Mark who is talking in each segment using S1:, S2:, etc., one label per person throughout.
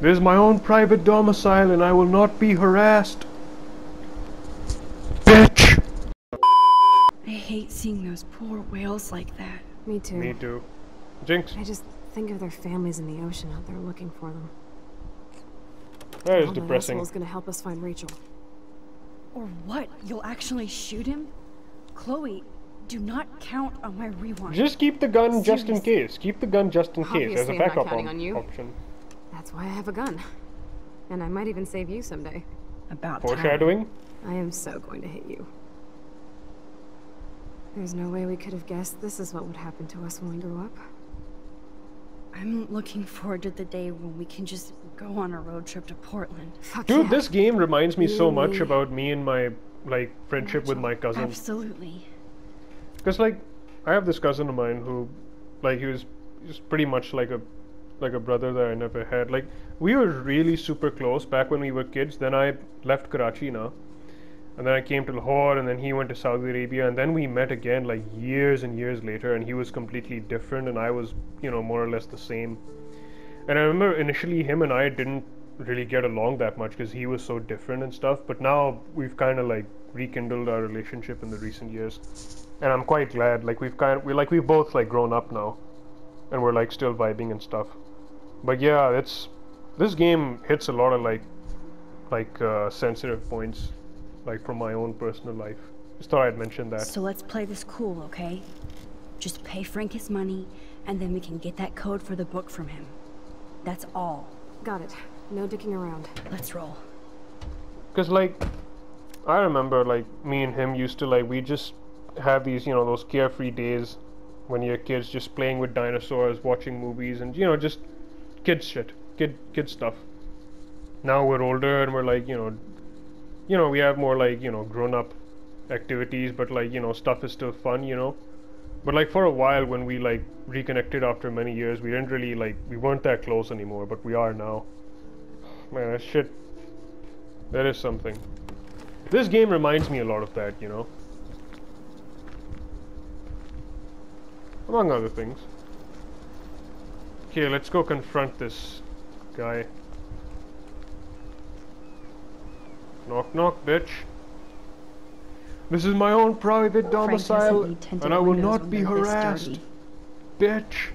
S1: This is my own private domicile and I will not be harassed. Bitch!
S2: I hate seeing those poor whales like that.
S3: Me too.
S1: Me too. Jinx,
S3: I just think of their families in the ocean out there looking for them.
S1: that is
S3: All that
S1: depressing.
S3: is gonna help us find Rachel.
S2: Or what? You'll actually shoot him? Chloe, do not count on my rewind.
S1: Just keep the gun just in case. Keep the gun just in case as a
S3: Obviously, I'm not
S1: backup
S3: counting on you.
S1: option.
S3: That's why I have a gun. And I might even save you someday.
S2: About time.
S1: Foreshadowing?
S3: I am so going to hit you. There's no way we could have guessed this is what would happen to us when we grew up.
S2: I'm looking forward to the day when we can just go on a road trip to Portland.
S3: Fuck
S1: Dude,
S3: yeah.
S1: this game reminds me so much
S3: Really?
S1: about me and my like friendship with my cousin.
S2: Absolutely.
S1: Cause like, I have this cousin of mine who, like, he was just pretty much like a, like a brother that I never had. Like, we were really super close back when we were kids. Then I left Karachi now, and then I came to Lahore, and then he went to Saudi Arabia, and then we met again like years and years later, and he was completely different, and I was, you know, more or less the same. And I remember initially him and I didn't really get along that much because he was so different and stuff. But now we've kind of like rekindled our relationship in the recent years, and I'm quite glad. Like we've kind of we like we've both like grown up now, and we're like still vibing and stuff. But yeah, it's this game hits a lot of like like uh, sensitive points, like from my own personal life. Just thought I'd mention that.
S2: So let's play this cool, okay? Just pay Frank his money, and then we can get that code for the book from him. That's all.
S3: Got it. No dicking around.
S2: Let's roll.
S1: Cause like, I remember like me and him used to like we just have these you know those carefree days when you're kids just playing with dinosaurs, watching movies, and you know just kid shit, kid kid stuff. Now we're older and we're like you know, you know we have more like you know grown up activities, but like you know stuff is still fun, you know. But like for a while when we like reconnected after many years, we didn't really like we weren't that close anymore, but we are now. Man, that shit. That is something. This game reminds me a lot of that, you know. Among other things. Okay, let's go confront this guy. Knock knock, bitch. This is my own private domicile,
S2: doesn't need tinted
S1: and I will not be harassed. Bitch.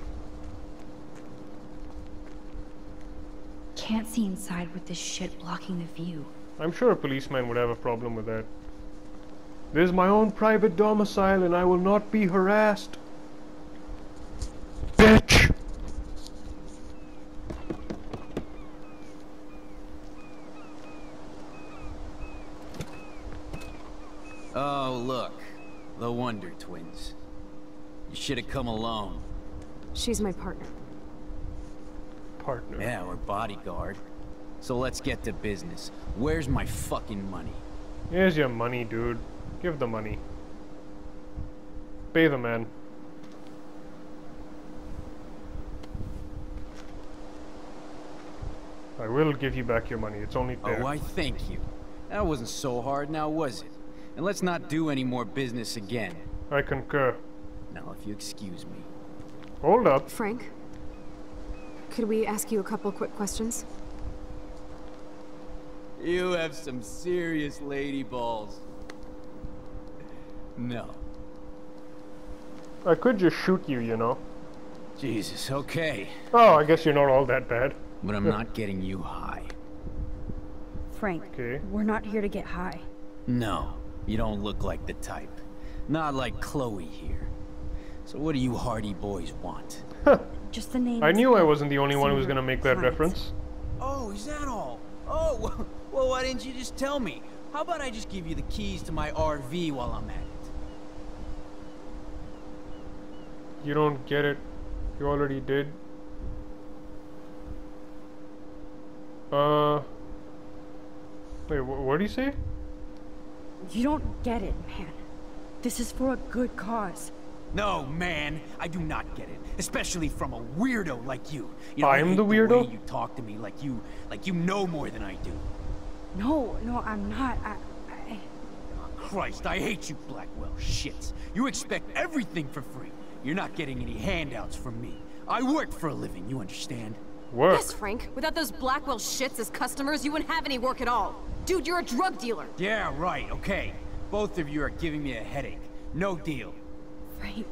S2: Can't see inside with this shit blocking the view.
S1: I'm sure a policeman would have a problem with that. This is my own private domicile and I will not be harassed. Bitch!
S4: Oh, look. The Wonder Twins. You should have come alone.
S3: She's my partner.
S1: Partner.
S4: Yeah, or bodyguard. So let's get to business. Where's my fucking money?
S1: Here's your money, dude. Give the money. Pay the man. I will give you back your money. It's only oh, fair.
S4: Oh, I thank you. That wasn't so hard now, was it? And let's not do any more business again.
S1: I concur.
S4: Now, if you excuse me.
S1: Hold up.
S3: Frank? Could we ask you a couple quick questions?
S4: You have some serious lady balls. No.
S1: I could just shoot you, you know.
S4: Jesus, okay.
S1: Oh, I guess you're not all that bad.
S4: But I'm not getting you high.
S2: Frank,
S1: Okay.
S2: we're not here to get high.
S4: No, you don't look like the type. Not like Chloe here. So what do you hardy boys want?
S2: Just the name.
S1: I knew I wasn't the only one who was gonna make that
S2: Clients.
S1: reference.
S4: Oh, is that all? Oh, well, well, why didn't you just tell me? How about I just give you the keys to my RV while I'm at it?
S1: You don't get it. You already did. Uh. Wait, wh- what do you say?
S2: You don't get it, man. This is for a good cause.
S4: No, man, I do not get it. Especially from a weirdo like you. you know, I
S1: I'm the
S4: way
S1: weirdo?
S4: you talk to me like you, like you know more than I do.
S2: No, no, I'm not. I, I,
S4: Christ, I hate you, Blackwell shits. You expect everything for free. You're not getting any handouts from me. I work for a living, you understand?
S1: Work.
S3: Yes, Frank. Without those Blackwell shits as customers, you wouldn't have any work at all. Dude, you're a drug dealer.
S4: Yeah, right, okay. Both of you are giving me a headache. No deal.
S2: Frank,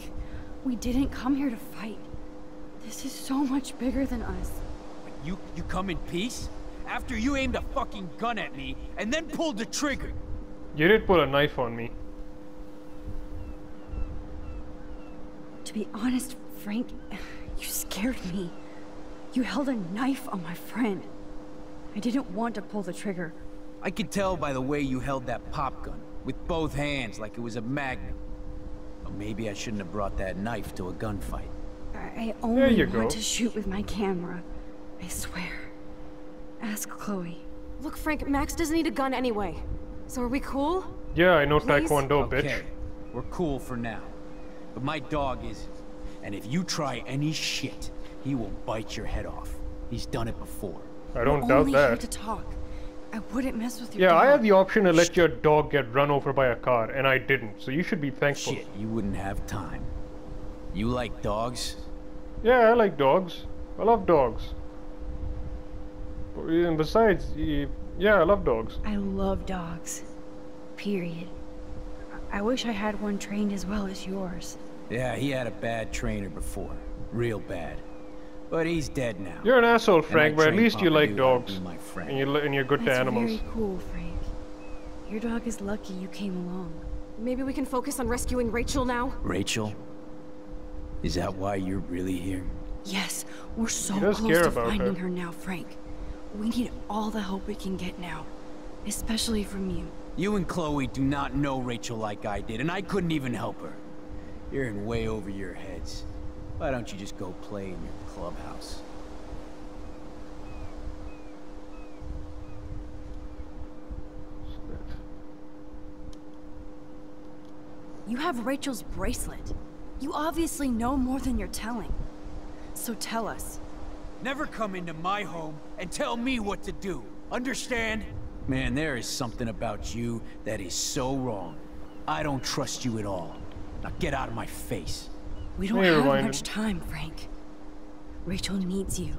S2: we didn't come here to fight. This is so much bigger than us.
S4: You you come in peace? After you aimed a fucking gun at me and then pulled the trigger.
S1: You did pull a knife on me.
S2: To be honest, Frank, you scared me. You held a knife on my friend. I didn't want to pull the trigger.
S4: I could tell by the way you held that pop gun, with both hands like it was a magnum. Or maybe I shouldn't have brought that knife to a gunfight.
S2: I only
S1: you
S2: want
S1: go.
S2: to shoot with my camera. I swear. Ask Chloe.
S3: Look, Frank, Max doesn't need a gun anyway. So are we cool?
S1: Yeah, I know
S3: Please?
S1: Taekwondo,
S4: okay,
S1: bitch.
S4: we're cool for now. But my dog isn't. And if you try any shit, he will bite your head off. He's done it before.
S1: I don't
S2: We're
S1: doubt
S2: only here
S1: that.
S2: to talk. I wouldn't mess with your
S1: Yeah, I
S2: dog.
S1: had the option to let your dog get run over by a car, and I didn't, so you should be thankful.
S4: Shit, you wouldn't have time. You like dogs?
S1: Yeah, I like dogs. I love dogs. And besides, yeah, I love dogs.
S2: I love dogs. Period. I I wish I had one trained as well as yours.
S4: Yeah, he had a bad trainer before. Real bad. But he's dead now.
S1: You're an asshole, Frank, but at least you like
S4: Pompidou how to
S1: dogs.
S4: my.
S1: And, you, li- and you're good to
S2: That's
S1: animals.
S2: very cool, Frank. Your dog is lucky you came along.
S3: Maybe we can focus on rescuing Rachel now?
S4: Rachel? Is that why you're really here?
S2: Yes, we're so close to finding
S1: her.
S2: her now, Frank. We need all the help we can get now. Especially from you.
S4: You and Chloe do not know Rachel like I did, and I couldn't even help her. You're in way over your heads. Why don't you just go play in your clubhouse?
S2: You have Rachel's bracelet. You obviously know more than you're telling. So tell us.
S4: Never come into my home and tell me what to do. Understand? Man, there is something about you that is so wrong. I don't trust you at all. Now get out of my face.
S2: We don't
S1: Hey,
S2: have
S1: Ryan.
S2: much time, Frank. Rachel needs you.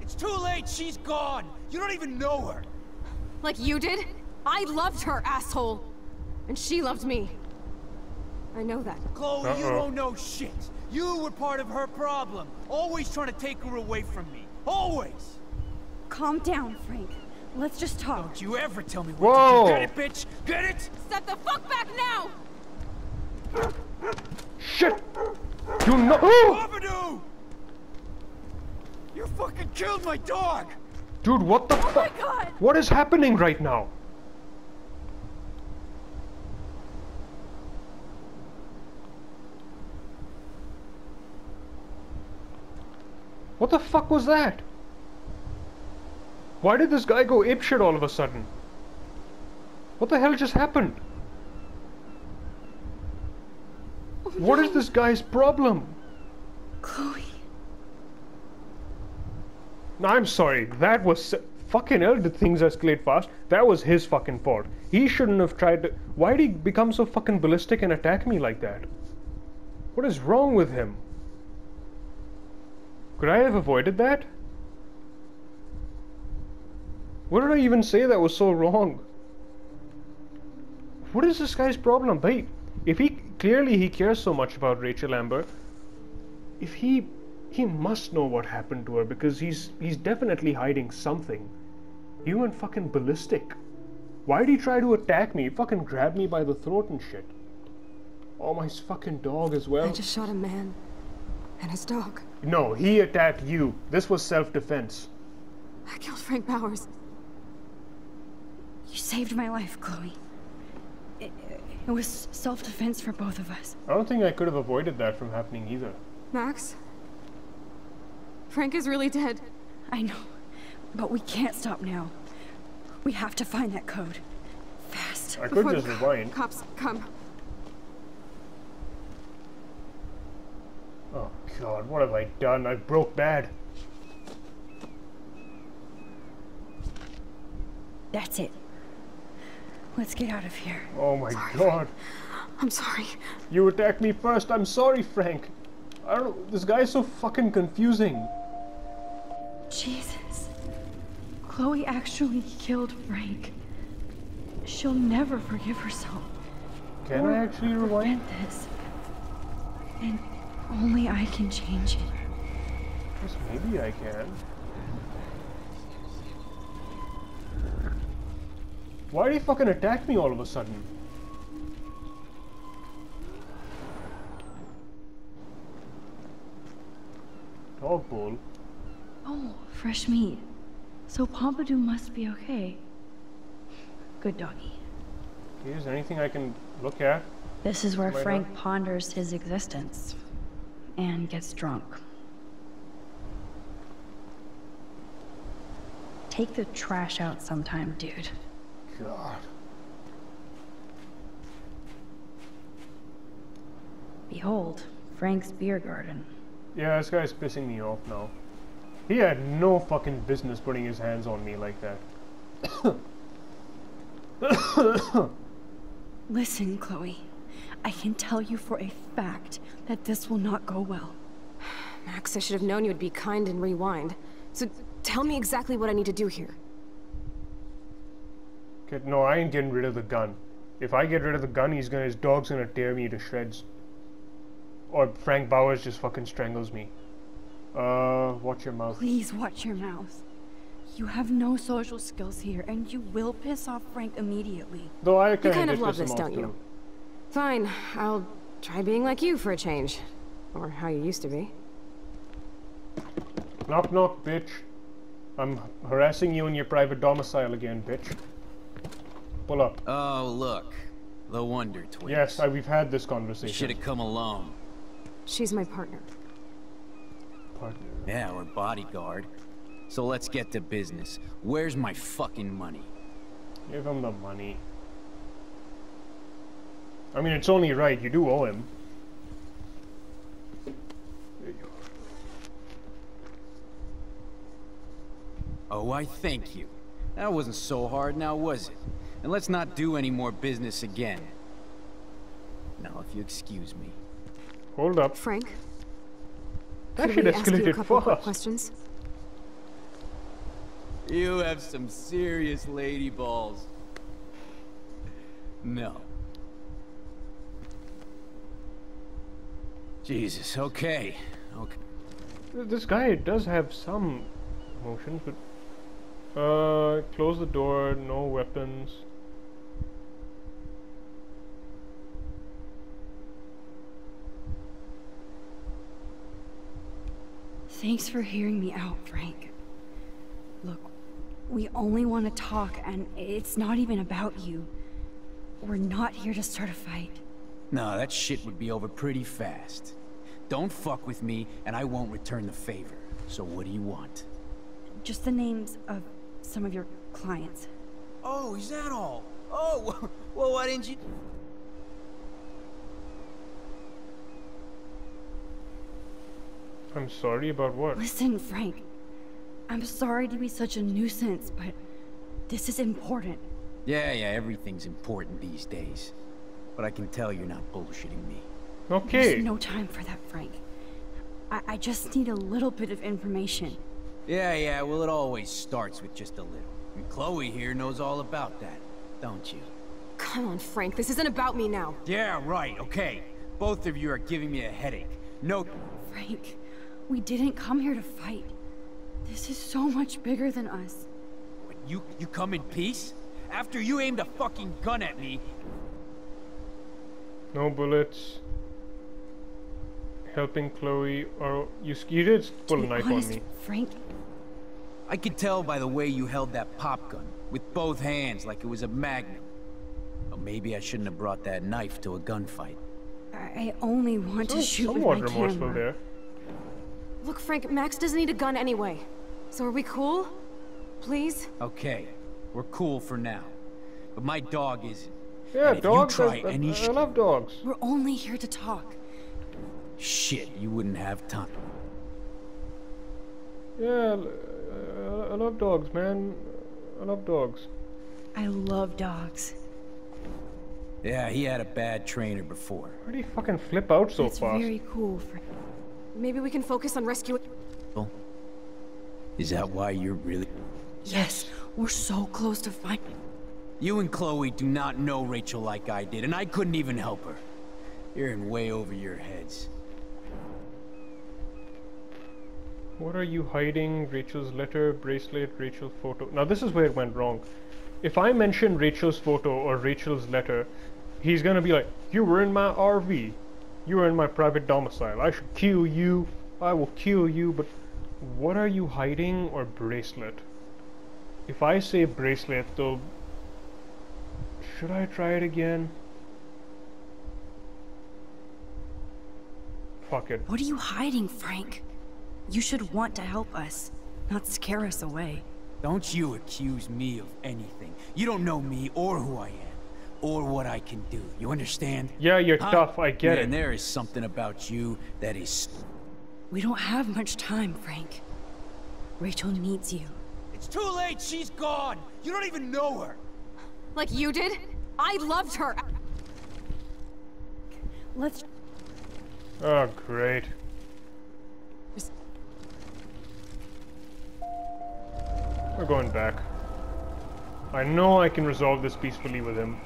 S4: It's too late. She's gone. You don't even know her.
S3: Like you did? I loved her, asshole! And she loved me. I know that.
S4: Chloe, you
S1: Uh-oh.
S4: don't know shit. You were part of her problem. Always trying to take her away from me. Always.
S2: Calm down, Frank. Let's just talk.
S4: Don't you ever tell me what
S1: Whoa.
S4: to do. Get it, bitch? Get it?
S3: Step the fuck back now!
S1: Shit! You know. Oh!
S4: Pompidou! You fucking killed my dog!
S1: Dude, what the fuck?
S3: Oh God!
S1: What is happening right now? What the fuck was that? Why did this guy go apeshit all of a sudden? What the hell just happened? Oh what is this guy's problem?
S2: Chloe.
S1: I'm sorry. That was fucking hell. Did things escalate fast? That was his fucking fault. He shouldn't have tried to. Why did he become so fucking ballistic and attack me like that? What is wrong with him? Could I have avoided that? What did I even say that was so wrong? What is this guy's problem? Bhai, if he clearly he cares so much about Rachel Amber, if he he must know what happened to her because he's he's definitely hiding something. He went fucking ballistic. Why did he try to attack me? He fucking grabbed me by the throat and shit. Oh my fucking dog as well.
S3: I just shot a man and his dog.
S1: No, he attacked you. This was self-defense.
S3: I killed Frank Bowers.
S2: You saved my life, Chloe. It, it was self-defense for both of us.
S1: I don't think I could have avoided that from happening either.
S3: Max? Frank is really dead.
S2: I know, but we can't stop now. We have to find that code. Fast.
S1: I could
S3: Before
S1: just rewind.
S3: Cops come.
S1: Oh god, what have I done? I broke bad.
S2: That's it. Let's get out of here.
S1: Oh my god.
S3: I'm sorry.
S1: You attacked me first. I'm sorry, Frank. I don't know. This guy is so fucking confusing.
S2: Jesus. Chloe actually killed Frank. She'll never forgive herself.
S1: Can
S2: or
S1: I actually rewind?
S2: this. And only I can change it.
S1: Yes, maybe I can. Why did he fucking attack me all of a sudden? Dog bowl.
S2: Oh, fresh meat. So Pompidou must be okay. Good doggy.
S1: Okay, is there anything I can look at?
S2: This is where
S1: Right
S2: Frank
S1: on.
S2: ponders his existence and gets drunk. Take the trash out sometime, dude.
S1: God.
S2: Behold, Frank's beer garden.
S1: Yeah, this guy's pissing me off now. He had no fucking business putting his hands on me like that.
S2: Listen, Chloe. I can tell you for a fact that this will not go well.
S3: Max, I should have known you would be kind and rewind. So tell me exactly what I need to do here.
S1: Okay, no, I ain't getting rid of the gun. If I get rid of the gun, he's gonna his dog's gonna tear me to shreds. Or Frank Bowers just fucking strangles me. Uh, watch your mouth.
S2: Please watch your mouth. You have no social skills here, and you will piss off Frank immediately.
S1: Though I kinda
S3: kind of love this, don't you?
S1: too.
S3: Fine, I'll try being like you for a change. Or how you used to be.
S1: Knock knock, bitch. I'm harassing you in your private domicile again, bitch. Pull up.
S4: Oh, look. The Wonder Twins.
S1: Yes, I, we've had this conversation.
S4: Should
S1: conversation.
S4: have come alone.
S3: She's my partner.
S1: Partner.
S4: Yeah, or bodyguard. So let's get to business. Where's my fucking money?
S1: Give him the money. I mean, it's only right. You do owe him.
S4: Oh, I thank you. That wasn't so hard now, was it? And let's not do any more business again. Now, if you excuse me.
S1: Hold up.
S3: Frank,
S1: That
S3: could
S1: shit
S3: we ask you a
S1: escalated
S3: couple quick
S1: fast.
S3: questions?
S4: You have some serious lady balls. No. Jesus, okay. Okay.
S1: This guy does have some motions, but uh, close the door. No weapons.
S2: Thanks for hearing me out, Frank. Look, we only want to talk, and it's not even about you. We're not here to start a fight.
S4: No, that shit would be over pretty fast. Don't fuck with me, and I won't return the favor. So what do you want?
S2: Just the names of some of your clients.
S4: Oh, is that all? Oh, well, why didn't you...
S1: I'm sorry about what?
S2: Listen, Frank. I'm sorry to be such a nuisance, but this is important.
S4: Yeah, yeah, everything's important these days. But I can tell you're not bullshitting me.
S1: Okay.
S2: There's no time for that, Frank. I, I just need a little bit of information.
S4: Yeah, yeah, well, it always starts with just a little. And Chloe here knows all about that, don't you?
S3: Come on, Frank, this isn't about me now.
S4: Yeah, right, okay. Both of you are giving me a headache. No...
S2: Frank, we didn't come here to fight. This is so much bigger than us.
S4: You, you come in peace? After you aimed a fucking gun at me,
S1: No bullets. Helping Chloe, or you, s- you did pull
S2: to
S1: a knife
S2: honest,
S1: on me.
S2: Frank,
S4: I could tell by the way you held that pop gun, with both hands like it was a magnum. Or maybe I shouldn't have brought that knife to a gunfight.
S2: I I only want
S1: So,
S2: to shoot with
S1: somewhat
S2: my
S1: remorseful
S2: camera.
S1: there.
S3: Look, Frank, Max doesn't need a gun anyway. So are we cool? Please?
S4: Okay, we're cool for now. But my dog isn't.
S1: Yeah,
S4: And if you
S1: dogs.
S4: try
S1: I, I-
S4: any
S1: I love dogs.
S2: We're only here to talk.
S4: Shit, you wouldn't have time.
S1: Yeah, uh, I love dogs, man. I love dogs.
S2: I love dogs.
S4: Yeah, he had a bad trainer before.
S1: Why do you fucking flip out so
S2: That's
S1: fast?
S2: very cool, Frank.
S3: Maybe we can focus on rescuing...
S4: Well, Is that why you're really...
S2: Yes, we're so close to finding...
S4: You and Chloe do not know Rachel like I did, and I couldn't even help her. You're in way over your heads.
S1: What are you hiding? Rachel's letter, bracelet, Rachel photo. Now this is where it went wrong. If I mention Rachel's photo or Rachel's letter, he's gonna be like, you were in my RV. You were in my private domicile. I should kill you. I will kill you, but what are you hiding or bracelet? If I say bracelet, though, should I try it again? Fuck it.
S2: What are you hiding, Frank? You should want to help us, not scare us away.
S4: Don't you accuse me of anything. You don't know me or who I am. Or what I can do. You understand?
S1: Yeah, you're
S4: Huh?
S1: tough, I get
S4: Man,
S1: it.
S4: And there is something about you that is...
S2: We don't have much time, Frank. Rachel needs you.
S4: It's too late! She's gone! You don't even know her!
S3: Like you did? I loved her.
S2: Let's...
S1: Oh, great.
S3: Just-
S1: We're going back. I know I can resolve this peacefully with him.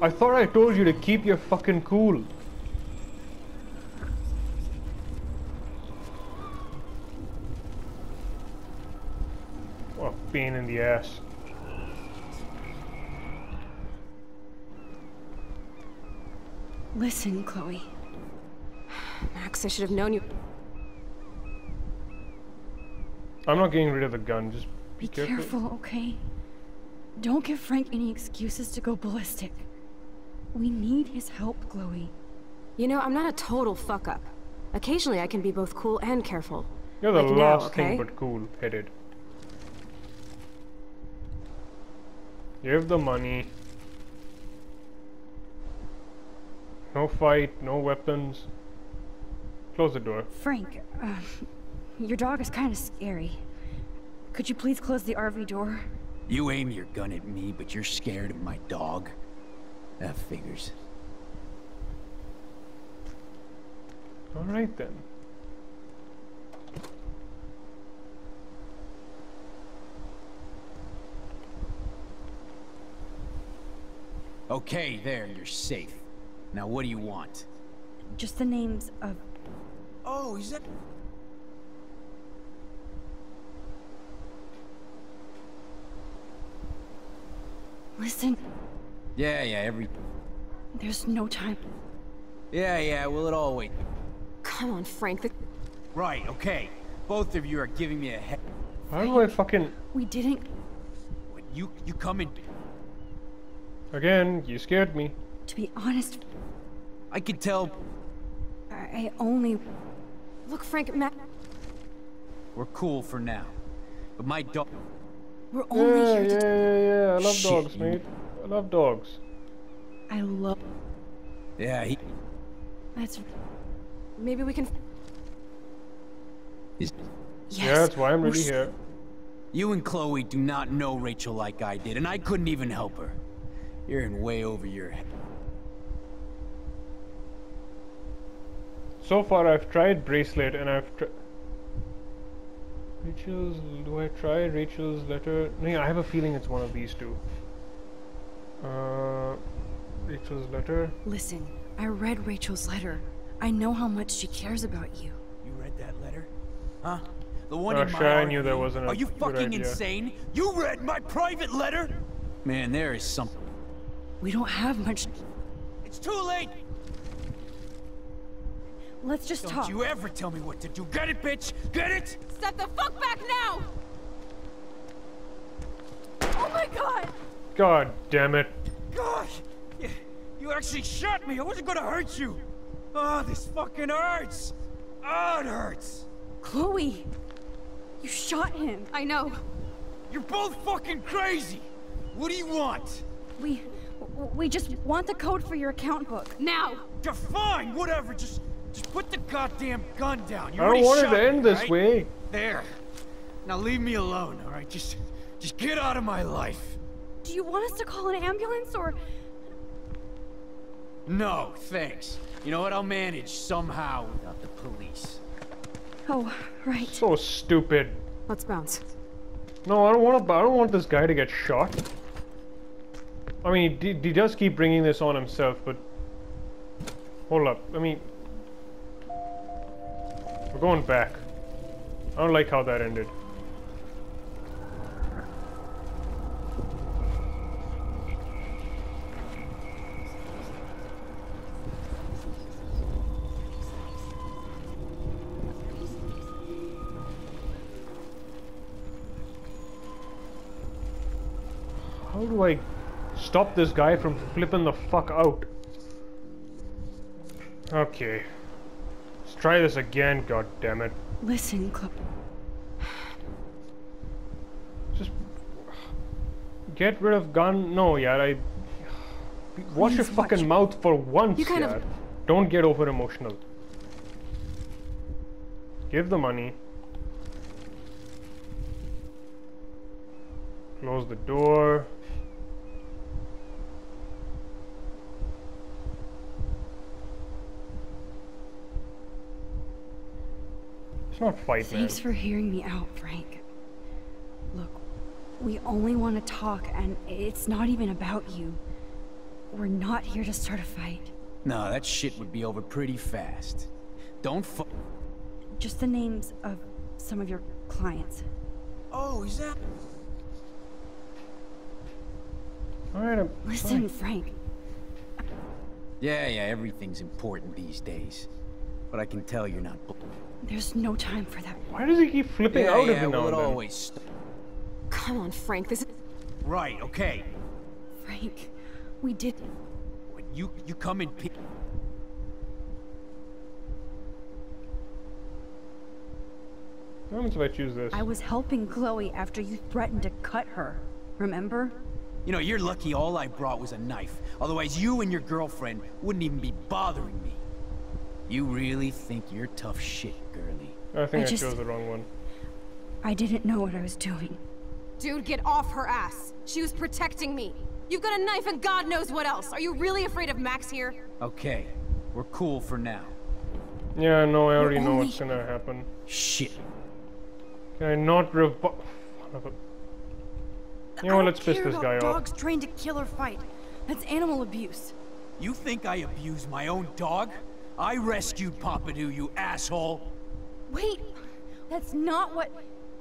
S1: I thought I told you to keep your fucking cool. What a pain in the ass.
S2: Listen, Chloe.
S3: Max, I should have known you.
S1: I'm not getting rid of the gun, just
S2: Be careful, okay? Don't give Frank any excuses to go ballistic. We need his help, Chloe.
S3: You know, I'm not a total fuck up. Occasionally I can be both cool and careful.
S1: You're the
S3: Like now,
S1: last thing but cool headed. You have the money. No fight, no weapons. Close the door.
S2: Frank, uh, your dog is kind of scary. Could you please close the RV door?
S4: You aim your gun at me, but you're scared of my dog? That figures.
S1: Alright then.
S4: Okay, there, you're safe. Now what do you want?
S2: Just the names of...
S4: Oh, is that...
S2: Listen,
S4: Yeah, yeah, every...
S2: there's no time.
S4: Yeah, yeah, well, it all wait.
S3: Come on, Frank. The
S4: Right, okay. Both of you are giving me a head...
S1: How do I fucking...
S2: We didn't...
S4: When you, you come in...
S1: Again, you scared me.
S2: To be honest,
S4: I could tell
S2: I I only...
S3: Look, Frank, Ma
S4: we're cool for now. But my dog...
S2: We're only
S1: Yeah,
S2: here
S1: yeah,
S2: to...
S1: yeah, yeah. yeah, I love
S4: Shit,
S1: dogs,
S4: you-
S1: mate. I love dogs.
S2: I love...
S4: Yeah, he...
S2: That's...
S3: maybe we can.
S4: Is...
S2: Yes,
S1: yeah, that's why I'm
S2: we're
S1: really here.
S4: You and Chloe do not know Rachel like I did, and I couldn't even help her. You're in way over your head.
S1: So far, I've tried bracelet and I've tried. Rachel's. Do I try Rachel's letter? No, yeah, I have a feeling it's one of these two. Uh, Rachel's letter.
S2: Listen, I read Rachel's letter. I know how much she cares about you.
S4: You read that letter? Huh? The one
S1: Oh,
S4: in my
S1: sure, I knew
S4: RV?
S1: that wasn't a
S4: Are you fucking
S1: idea.
S4: insane? You read my private letter? Man, there is something.
S2: We don't have much...
S4: It's too late!
S2: Let's just talk.
S4: Don't you ever tell me what to do. Get it, bitch? Get it?
S3: Step the fuck back now! Oh my god!
S1: God damn it!
S4: Gosh! You, you actually shot me! I wasn't gonna hurt you! Oh, this fucking hurts! Oh, it hurts!
S2: Chloe! You shot him.
S3: I know.
S4: You're both fucking crazy! What do you want?
S2: We... We just want the code for your account book.
S3: Now!
S4: You're fine, whatever, just just put the goddamn gun down. You
S1: I don't
S4: already
S1: want it to end
S4: me,
S1: this
S4: right?
S1: way.
S4: There. Now leave me alone, alright? Just just get out of my life.
S2: Do you want us to call an ambulance or...
S4: No, thanks. You know what? I'll manage somehow without the police.
S2: Oh, right.
S1: So stupid.
S3: Let's bounce.
S1: No, I don't want to. I don't want this guy to get shot. I mean, he, he does keep bringing this on himself, but hold up. I mean, we're going back. I don't like how that ended. I stop this guy from flipping the fuck out? Okay. Let's try this again, god damn it.
S2: Listen, Chloe.
S1: Just get rid of gun. No, yeah, I. Watch your fucking
S2: watch.
S1: mouth for once,
S3: You kind of-
S1: Don't get over emotional. Give the money. Close the door. It's not fight, man.
S2: Thanks for hearing me out, Frank. Look, we only want to talk, and it's not even about you. We're not here to start a fight.
S4: No, that shit would be over pretty fast. Don't fu-
S2: Just the names of some of your clients.
S4: Oh, is that?
S1: Alright, I'm
S2: Listen, Frank.
S4: Yeah, yeah, everything's important these days. But I can tell you're not.
S2: There's no time for that.
S1: Why does he keep flipping
S4: Yeah,
S1: out
S4: yeah,
S1: every now
S4: well,
S1: and
S4: it always.
S3: Come on, Frank. This is.
S4: Right. Okay.
S2: Frank, we did.
S4: When you you come in. Pe-
S1: What happens if I choose this?
S2: I was helping Chloe after you threatened to cut her. Remember?
S4: You know, you're lucky all I brought was a knife. Otherwise, you and your girlfriend wouldn't even be bothering me. You really think you're tough shit, girly.
S1: I think I,
S2: I just-
S1: chose the wrong one.
S2: I didn't know what I was doing.
S3: Dude, get off her ass. She was protecting me. You've got a knife and God knows what else. Are you really afraid of Max here?
S4: Okay, we're cool for now.
S1: Yeah, no, I already know
S2: only-
S1: what's gonna happen.
S4: Shit.
S1: Can I not rev- son of a- You know what, let's piss this guy off.
S2: Dogs trained to kill or fight. That's animal abuse.
S4: You think I abuse my own dog? I rescued Pompidou, you asshole.
S2: Wait, that's not what.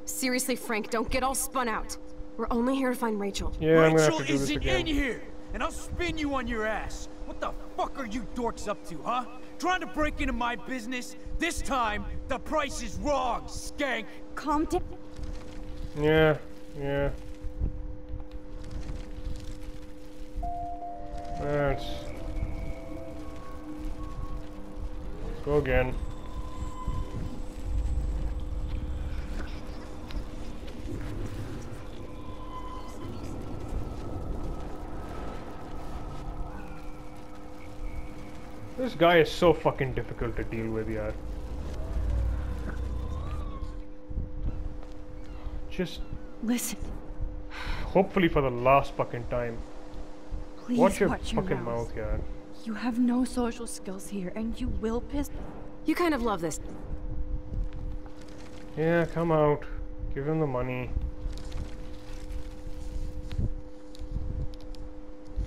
S3: Seriously, Frank, don't get all spun out. We're only here to find Rachel.
S1: Yeah, I'm gonna
S4: Rachel
S1: have to do
S4: isn't
S1: again.
S4: in here, and I'll spin you on your ass. What the fuck are you dorks up to, huh? Trying to break into my business? This time, the price is wrong, skank.
S2: Calm down.
S1: Yeah, yeah. Let's go again. This guy is so fucking difficult to deal with, yeah. Just
S2: Listen,
S1: hopefully for the last fucking time.
S2: please
S1: Watch your
S2: watch your
S1: fucking
S2: mouth.
S1: mouth, yeah.
S2: You have no social skills here, and you will piss.
S3: You kind of love this.
S1: Yeah, come out. Give him the money.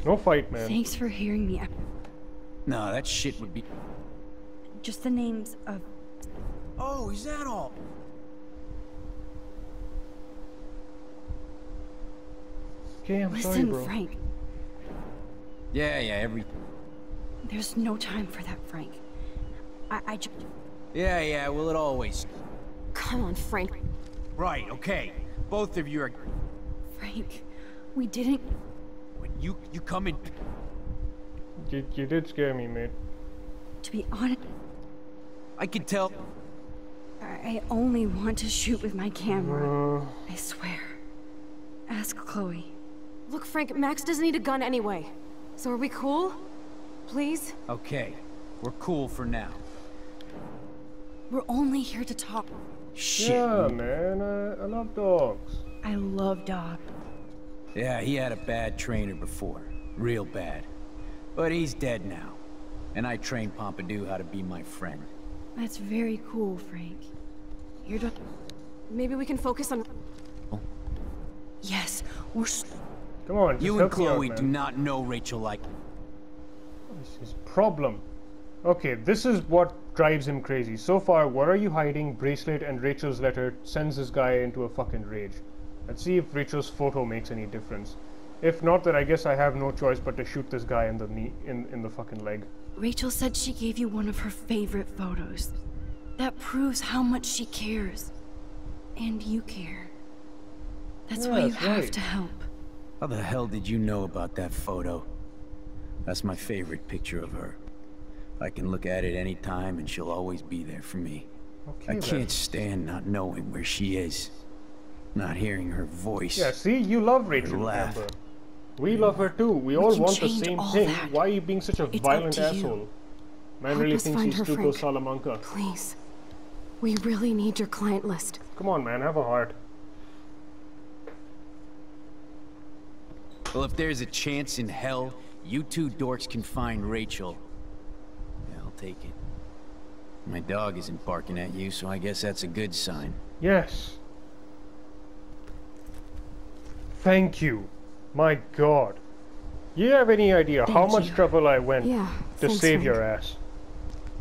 S1: No fight, man.
S2: Thanks for hearing me out.
S4: No, that shit would be.
S2: Just the names of.
S4: Oh, is that all?
S1: Okay, I'm sorry,
S2: Listen,
S1: bro.
S2: Frank.
S4: Yeah, yeah, every.
S2: There's no time for that, Frank. I, I just.
S4: Yeah, yeah, well, it always.
S3: Come on, Frank.
S4: Right, okay. Both of you are.
S2: Frank, we didn't.
S4: When you you come in.
S1: You, you did scare me, mate.
S2: To be honest,
S4: I can tell.
S2: I I only want to shoot with my camera.
S1: Uh,
S2: I swear. Ask Chloe.
S3: Look, Frank, Max doesn't need a gun anyway. So are we cool? Please?
S4: Okay, we're cool for now.
S2: We're only here to talk.
S4: Shit.
S1: yeah, man. I, I love dogs.
S2: I love dog.
S4: Yeah, he had a bad trainer before. Real bad. But he's dead now. And I trained Pompidou how to be my friend.
S2: That's very cool, Frank. You're just...
S3: Maybe we can focus on... Oh.
S2: Yes, we're... s-
S1: Come on, just
S4: You and
S1: help me out,
S4: Chloe
S1: man.
S4: do not know Rachel like
S1: This is his problem. Okay, this is what drives him crazy. So far, what are you hiding? Bracelet and Rachel's letter sends this guy into a fucking rage. Let's see if Rachel's photo makes any difference. If not, then I guess I have no choice but to shoot this guy in the knee, in, in the fucking leg.
S2: Rachel said she gave you one of her favorite photos. That proves how much she cares. And you care. That's
S1: Yeah,
S2: why you
S1: that's
S2: have
S1: right.
S2: to help.
S4: How the hell did you know about that photo? That's my favorite picture of her. I can look at it any time and she'll always be there for me.
S1: Okay,
S4: I can't stand not knowing where she is. Not hearing her voice.
S1: Yeah, see, you love Rachel,
S4: laugh.
S1: Amber. We love her too. We, all want the same thing.
S2: that.
S1: Why are you being such a
S2: It's
S1: violent asshole? Man
S3: Help
S1: really thinks
S3: find
S1: he's
S3: her,
S1: Tuco
S3: Frank.
S1: Salamanca.
S3: Please. We really need your client list.
S1: Come on, man, have a heart.
S4: Well, if there's a chance in hell, you two dorks can find Rachel. Yeah, I'll take it. My dog isn't barking at you, so I guess that's a good sign.
S1: Yes. Thank you. My god. You have any idea how
S3: Thank
S1: much
S3: you.
S1: trouble I went
S3: Yeah,
S1: to
S3: thanks,
S1: save
S3: Frank.
S1: your ass?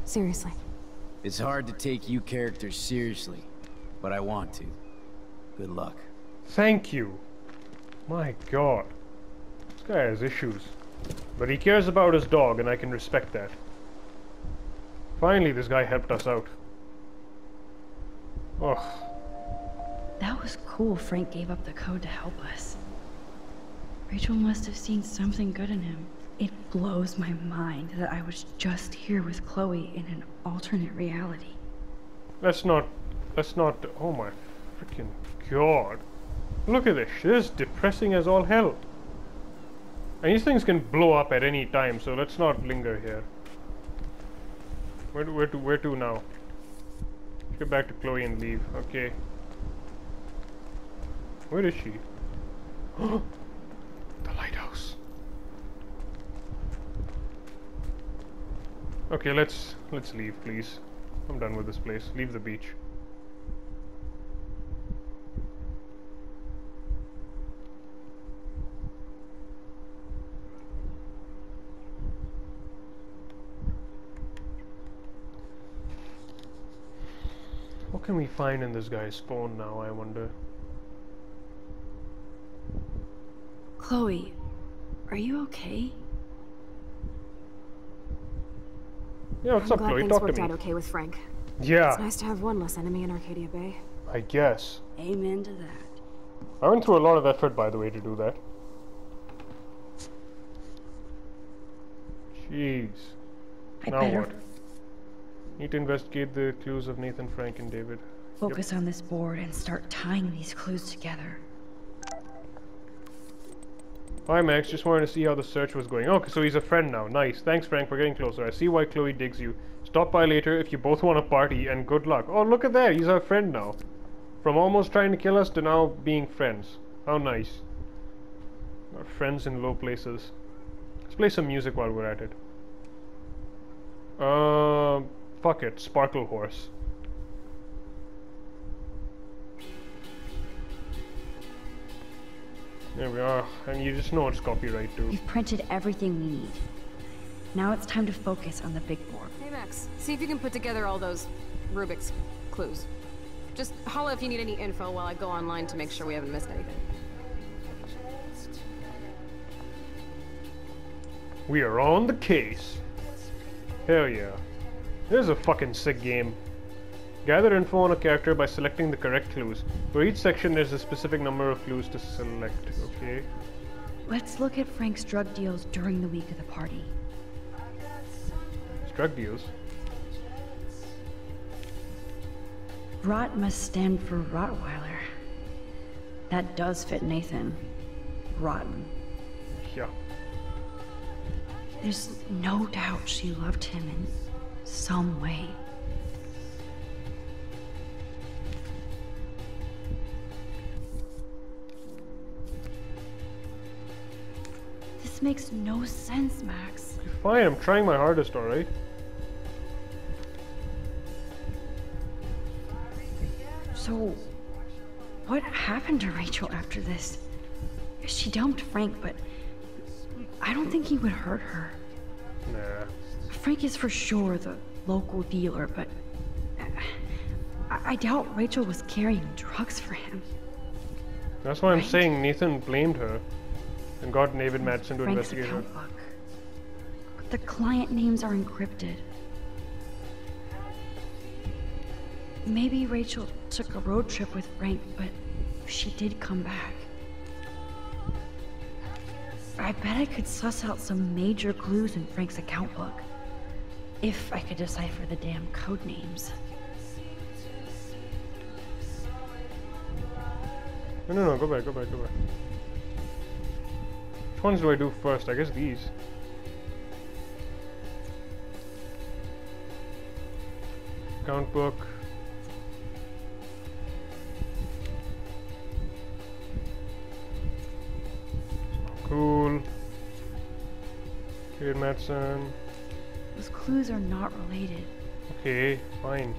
S3: Seriously.
S4: It's hard to take you characters seriously, but I want to. Good luck.
S1: Thank you. My god. This guy has issues. But he cares about his dog, and I can respect that. Finally, this guy helped us out. Oh,
S2: That was cool Frank gave up the code to help us. Rachel must have seen something good in him. It blows my mind that I was just here with Chloe in an alternate reality.
S1: let's not. Let's not. Oh my freaking god. Look at this. This is depressing as all hell. And these things can blow up at any time, so let's not linger here. Where, where to where to now? Get back to Chloe and leave. Okay. Where is she? the lighthouse. Okay, let's let's leave, please. I'm done with this place. Leave the beach. Can we find in this guy's phone now, I wonder?
S2: Chloe, are you okay?
S1: Yeah, what's
S3: I'm
S1: up,
S3: glad
S1: Chloe?
S3: things
S1: Talk
S3: worked
S1: to
S3: out okay with Frank.
S1: Yeah,
S3: It's nice to have one less enemy in Arcadia Bay.
S1: I guess.
S2: Amen to that.
S1: I went through a lot of effort, by the way, to do that. Jeez.
S2: I
S1: now
S2: better
S1: what? Need to investigate the clues of Nathan, Frank, and David.
S2: focus on this board and start tying these clues together.
S1: Hi, Max. Just wanted to see how the search was going. Okay, so he's a friend now. Nice. Thanks, Frank. We're getting closer. I see why Chloe digs you. Stop by later if you both want a party, and good luck. Oh, look at that. He's our friend now. From almost trying to kill us to now being friends. How nice. Our friends in low places. Let's play some music while we're at it. Uh, fuck it. Sparklehorse. There we are. And you just know it's copyright too.
S2: We've printed everything we need. Now it's time to focus on the big board.
S3: Hey Max, see if you can put together all those Rubik's clues. Just holla if you need any info while I go online to make sure we haven't missed anything.
S1: We are on the case. Hell yeah. This is a fucking sick game. Gather info on a character by selecting the correct clues. For each section, there's a specific number of clues to select. Okay.
S2: Let's look at Frank's drug deals during the week of the party.
S1: It's drug deals.
S2: Rot must stand for Rottweiler. That does fit Nathan. Rotten.
S1: Yeah.
S2: There's no doubt she loved him in some way. This makes no sense, Max.
S1: Fine, I'm trying my hardest, alright?
S2: So, what happened to Rachel after this? She dumped Frank, but I don't think he would hurt her.
S1: Nah.
S2: Frank is for sure the local dealer, but uh, I, I doubt Rachel was carrying drugs for him.
S1: That's why I'm saying Nathan blamed her and got David Madsen to
S2: Frank's
S1: investigate her.
S2: book. But the client names are encrypted. Maybe Rachel took a road trip with Frank, but she did come back. I bet I could suss out some major clues in Frank's account book. If I could decipher the damn code names.
S1: No, no, no, go back, go back, go back. Which ones do I do first? I guess these. Count book. Cool. David Madsen.
S2: Clues are not related.
S1: Okay, fine.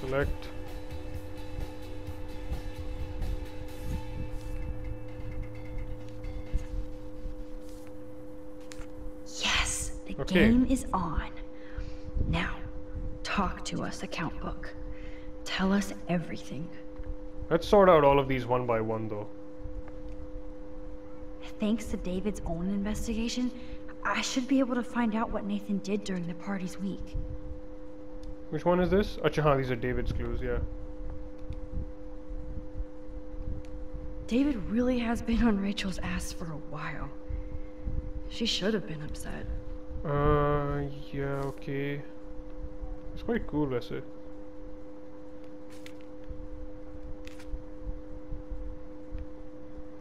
S1: Select.
S2: Yes, the
S1: Okay.
S2: game is on. Now, talk to us, account book. Tell us everything.
S1: Let's sort out all of these one by one though.
S2: Thanks to David's own investigation, I should be able to find out what Nathan did during the party's week.
S1: Which one is this? Acha, haan, these are David's clues, yeah.
S2: David really has been on Rachel's ass for a while. She should have been upset.
S1: Uh, yeah, okay. It's quite cool, वैसे.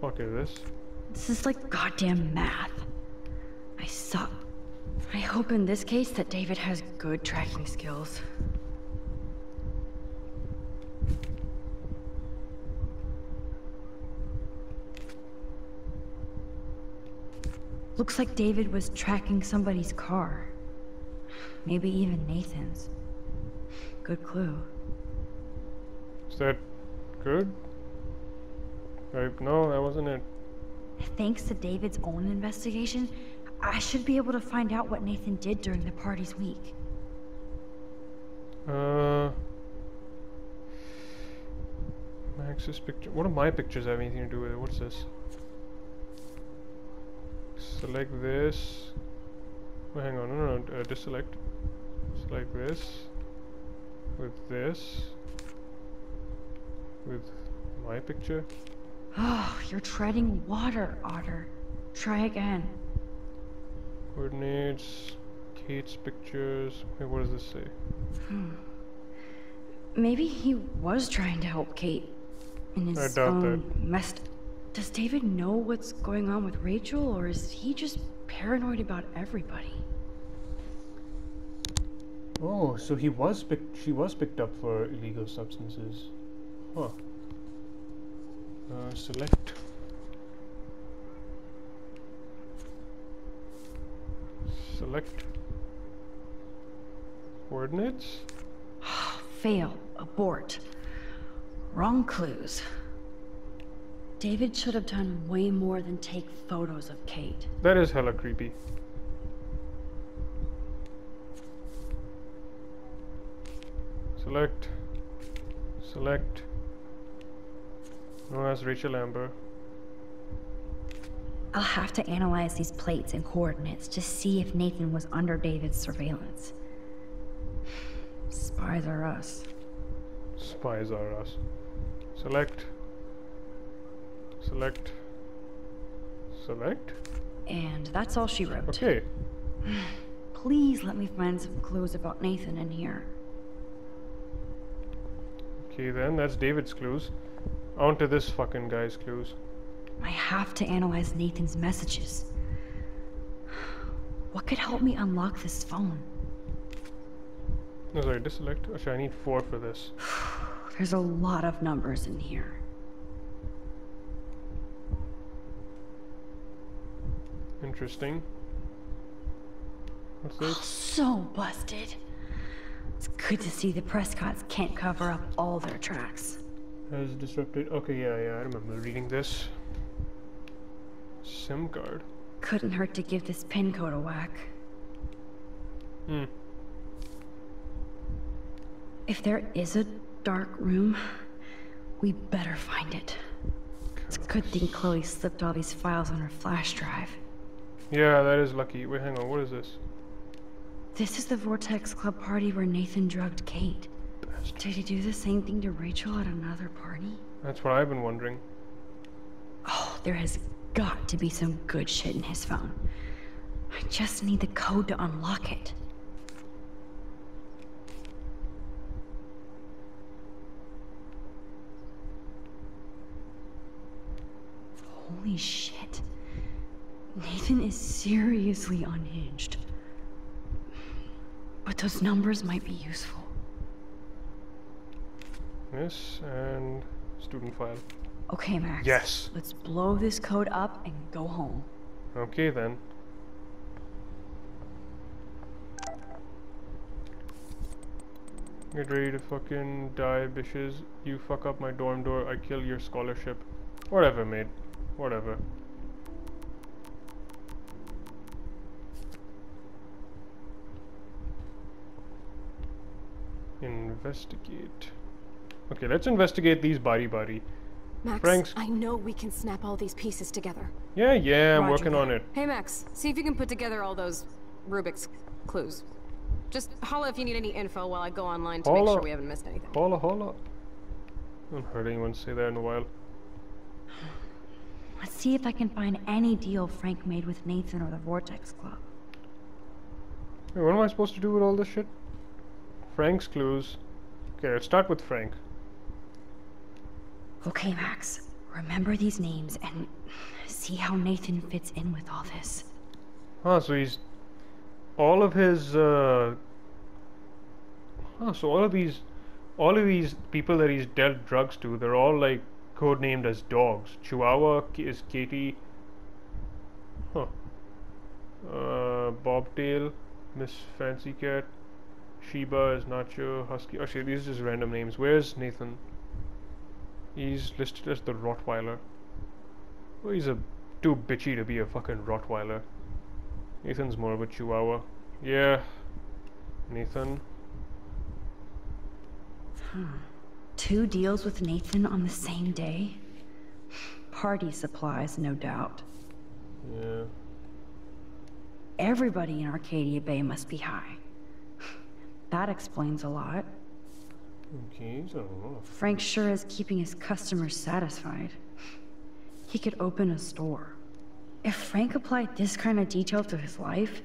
S1: Fuck is this?
S2: This is like goddamn math. I suck. I hope in this case that David has good tracking skills. Looks like David was tracking somebody's car. Maybe even Nathan's. Good clue.
S1: Is that good? Like, no, that wasn't it.
S2: Thanks to David's own investigation, I should be able to find out what Nathan did during the party's week.
S1: Uh, Max's picture. What do my pictures have anything to do with it? What's this? Select this. Oh, hang on, no, no, no, uh, deselect. Select this. With this. With my picture.
S2: Oh, you're treading water, Otter. Try again.
S1: Coordinates. Kate's pictures. Wait, what does this say?
S2: Maybe he was trying to help Kate. And
S1: I
S2: his
S1: doubt
S2: phone
S1: that.
S2: messed. Does David know what's going on with Rachel, or is he just paranoid about everybody?
S1: Oh, so he was picked. She was picked up for illegal substances. Huh. Uh, select. Select. Coordinates.
S2: Fail. Abort. Wrong clues. David should have done way more than take photos of Kate.
S1: That is hella creepy. Select. Select. No, that's Rachel Amber.
S2: I'll have to analyze these plates and coordinates to see if Nathan was under David's surveillance. Spies are us.
S1: Spies are us. Select. Select. Select.
S2: And that's all she wrote.
S1: Okay.
S2: Please let me find some clues about Nathan in here.
S1: Okay then, that's David's clues. On to this fucking guy's clues.
S2: I have to analyze Nathan's messages. What could help me unlock this phone?
S1: No, sorry, deselect. Actually, I need four for this.
S2: There's a lot of numbers in here.
S1: Interesting. What's this?
S2: Oh, so busted. It's good to see the Prescotts can't cover up all their tracks.
S1: Has disrupted. Okay, yeah, yeah, I remember reading this. SIM card.
S2: Couldn't hurt to give this pin code a whack.
S1: Hmm.
S2: If there is a dark room, we better find it. It's a good thing Chloe slipped all these files on her flash drive.
S1: Yeah, that is lucky. Wait, hang on. What is this?
S2: This is the Vortex Club party where Nathan drugged Kate. Did he do the same thing to Rachel at another party?
S1: That's what I've been wondering.
S2: Oh, there has got to be some good shit in his phone. I just need the code to unlock it. Holy shit. Nathan is seriously unhinged. But those numbers might be useful.
S1: This and student file.
S2: Okay, Max.
S1: Yes.
S2: Let's blow this code up and go home.
S1: Okay then. Get ready to fucking die, bitches. You fuck up my dorm door, I kill your scholarship. Whatever, mate. Whatever. Investigate. Okay, let's investigate these body body.
S3: Max,
S1: Frank's-
S3: I know we can snap all these pieces together.
S1: Yeah, yeah, I'm
S2: Roger
S1: working on it.
S3: Hey Max, see if you can put together all those Rubik's clues. Just holla if you need any info while I go online to make sure we haven't missed anything.
S1: Holla, holla. I Haven't heard anyone say that in a while.
S2: Let's see if I can find any deal Frank made with Nathan or the Vortex Club.
S1: Wait, what am I supposed to do with all this shit? Frank's clues. Okay, let's start with Frank.
S2: Okay, Max. Remember these names and see how Nathan fits in with all this.
S1: Ah, so he's all of his. Uh, ah, so all of these, all of these people that he's dealt drugs to, they're all like codenamed as dogs. Chihuahua is Katie. Huh. Uh, Bobtail, Miss Fancy Cat, Sheba is Nacho, Husky. Actually, these are just random names. Where's Nathan? He's listed as the Rottweiler. Oh, he's a too bitchy to be a fucking Rottweiler. Nathan's more of a chihuahua. Yeah. Nathan.
S2: Two deals with Nathan on the same day? Party supplies, no doubt.
S1: Yeah.
S2: Everybody in Arcadia Bay must be high. That explains a lot.
S1: Okay, he's got a lot of
S2: Frank sure is keeping his customers satisfied. He could open a store. If Frank applied this kind of detail to his life,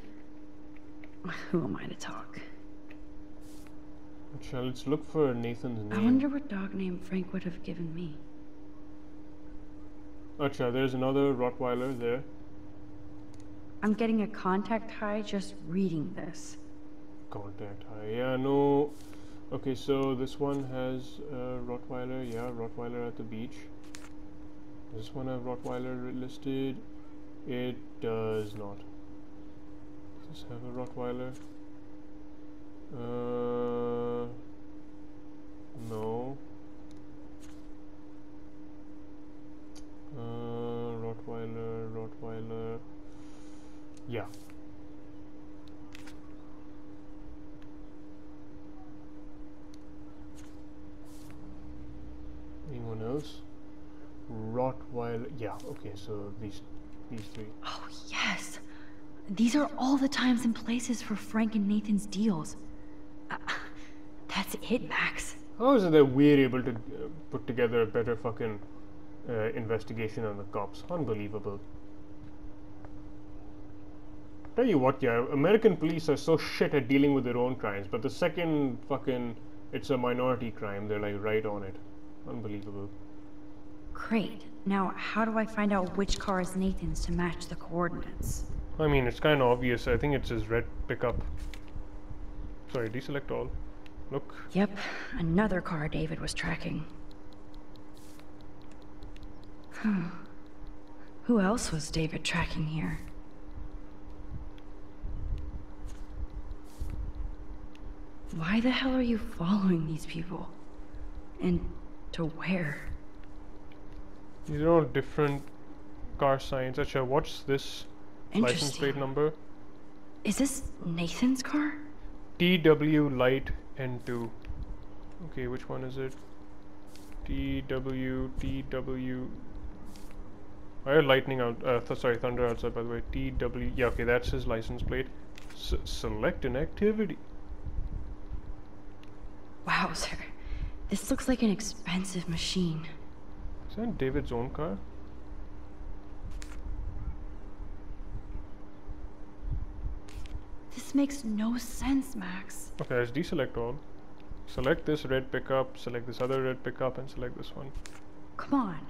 S2: who am I to talk?
S1: Shall let's look for Nathan's name.
S2: I wonder what dog name Frank would have given me.
S1: Acha, there's another Rottweiler there.
S2: I'm getting a contact high just reading this.
S1: Contact high. Yeah, no. Okay, so this one has uh, Rottweiler. Yeah, Rottweiler at the beach. Does this one have Rottweiler listed? It does not. Does this have a Rottweiler? Uh, no. Uh, Rottweiler, Rottweiler. Yeah. Anyone else? Rottweiler. Yeah. Okay. So these these three.
S2: Oh, yes. These are all the times and places for Frank and Nathan's deals. Uh, that's it, Max.
S1: How is it that we're able to uh, put together a better fucking uh, investigation on the cops? Unbelievable. Tell you what, yeah, American police are so shit at dealing with their own crimes, but the second fucking it's a minority crime, they're like right on it. Unbelievable.
S2: Great. Now, how do I find out which car is Nathan's to match the coordinates?
S1: I mean, it's kind of obvious. I think it's his red pickup. Sorry, deselect all. Look.
S2: Yep, another car David was tracking. Hmm. Who else was David tracking here? Why the hell are you following these people? And to where?
S1: These are all different car signs. Actually, what's this license plate number?
S2: Is this Nathan's car?
S1: TW Light N2. Okay, which one is it? TW TW. I heard lightning out. Uh, th sorry, thunder outside. By the way, TW. Yeah, okay, that's his license plate. S select an activity.
S2: Wow, sir. This looks like an expensive machine.
S1: Is that David's own car?
S2: This makes no sense, Max.
S1: Okay, let's deselect all. Select this red pickup, select this other red pickup, and select this one.
S2: Come on.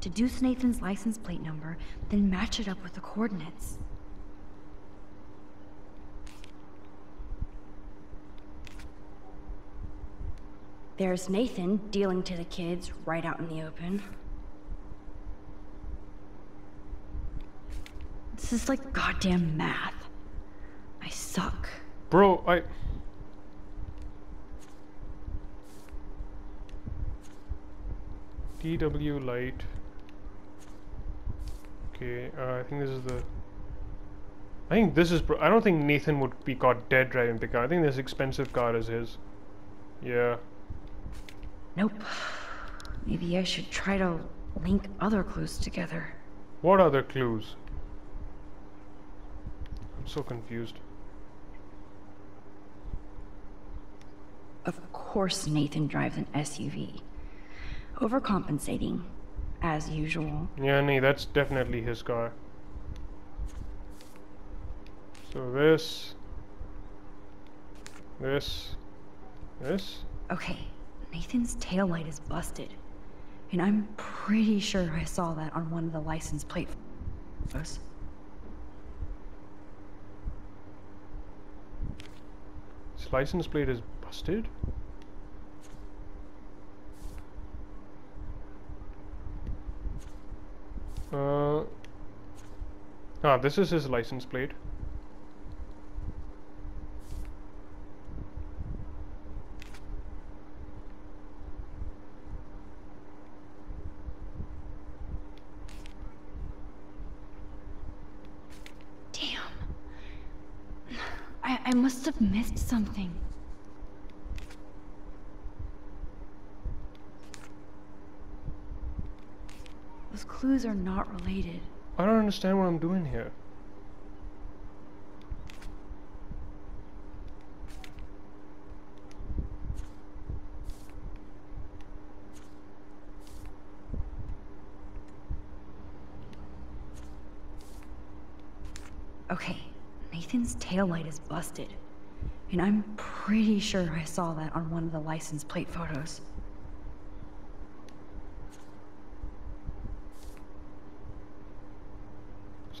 S2: Deduce Nathan's license plate number, then match it up with the coordinates. There's Nathan dealing to the kids right out in the open. This is like goddamn math. I suck.
S1: Bro, I. TW light. Okay, uh, I think this is the. I think this is. I don't think Nathan would be caught dead driving the car. I think this expensive car is his. Yeah.
S2: Nope. Maybe I should try to link other clues together.
S1: What other clues? I'm so confused.
S2: Of course, Nathan drives an SUV. Overcompensating, as usual.
S1: Yeah, nee, that's definitely his car. So this, this, this.
S2: Okay, Nathan's taillight is busted. And I'm pretty sure I saw that on one of the license plate photos.
S1: His license plate is busted. Uh. Ah, this is his license plate.
S2: Damn. I, I must have missed something. Those clues are not related.
S1: I don't understand what I'm doing here.
S2: Okay, Nathan's taillight is busted. And I'm pretty sure I saw that on one of the license plate photos.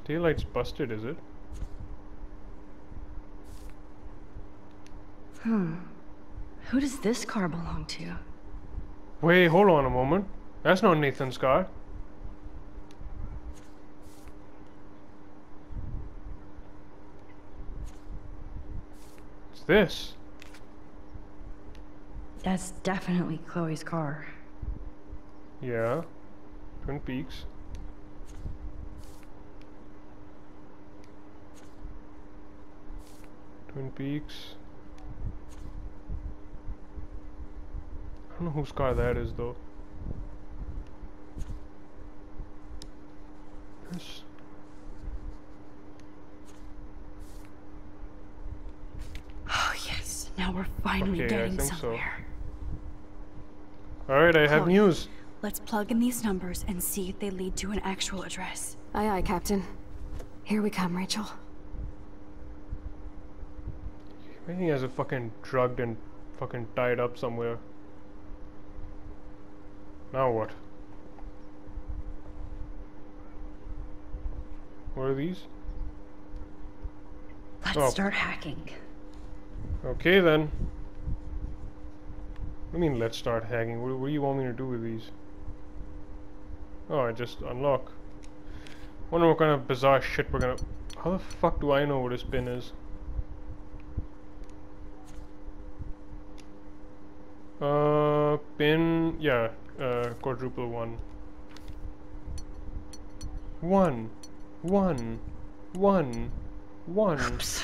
S1: Taillight's busted, is it?
S2: Hmm. Who does this car belong to?
S1: Wait, hold on a moment. That's not Nathan's car. This.
S2: That's definitely Chloe's car.
S1: Yeah. Twin Peaks. Twin Peaks. I don't know whose car that is though. This.
S2: Oh, yes. Now we're finally
S1: Okay, I
S2: getting
S1: think so.
S2: somewhere.
S1: Alright, I have news.
S2: Let's plug in these numbers and see if they lead to an actual address.
S3: Aye, aye, Captain. Here we come, Rachel.
S1: I think has a fucking drugged and fucking tied up somewhere. Now what? What are these?
S2: Let's
S1: Oh.
S2: start hacking.
S1: Okay then. I mean, let's start hacking. What, what do you want me to do with these? Oh, I just unlock. Wonder what kind of bizarre shit we're gonna. How the fuck do I know what this pin is? Uh pin, yeah, uh, quadruple one. One, one, one, one.
S2: Oops.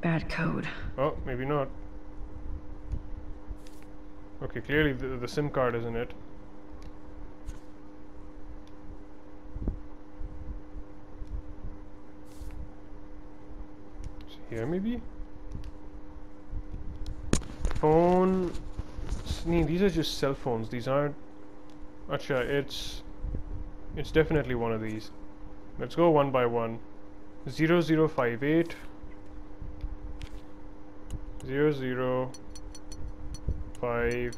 S2: Bad code.
S1: Oh, maybe not. Okay, clearly the, the SIM card isn't it. Is it Here maybe? Phone. Nee, these are just cell phones. These aren't. Acha, it's. It's definitely one of these. Let's go one by one. Zero zero five eight. Zero zero five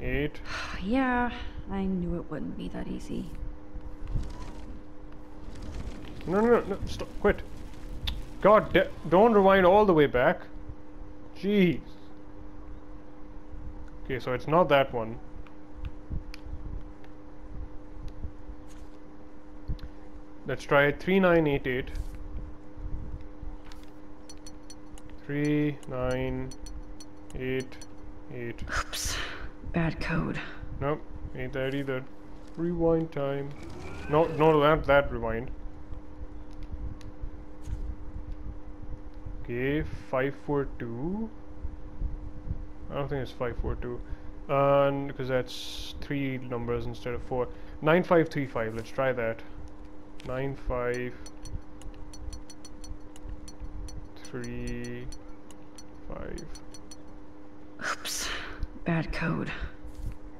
S1: eight.
S2: Yeah, I knew it wouldn't be that easy.
S1: No, no, no, no, stop, quit. God, don't rewind all the way back. Jeez. Okay, so it's not that one. Let's try 3988. 3988.
S2: Oops. Bad code.
S1: Nope, ain't that either. Rewind time. No, no, not that rewind. Okay, 542. I don't think it's 542. Uh, because that's three numbers instead of four. 9535, let's try that. 9535.
S2: Oops. Bad code.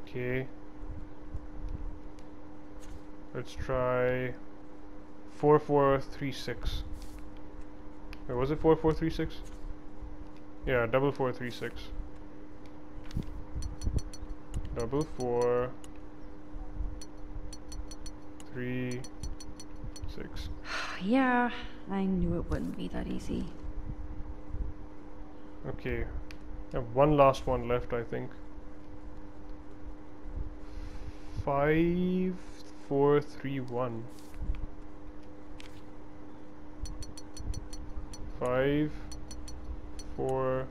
S1: Okay. Let's try 4436. Wait, was it 4436? Yeah, double four three six. Double four three six.
S2: Yeah, I knew it wouldn't be that easy.
S1: Okay. I have one last one left, I think. Five, four, three, one. Five, four,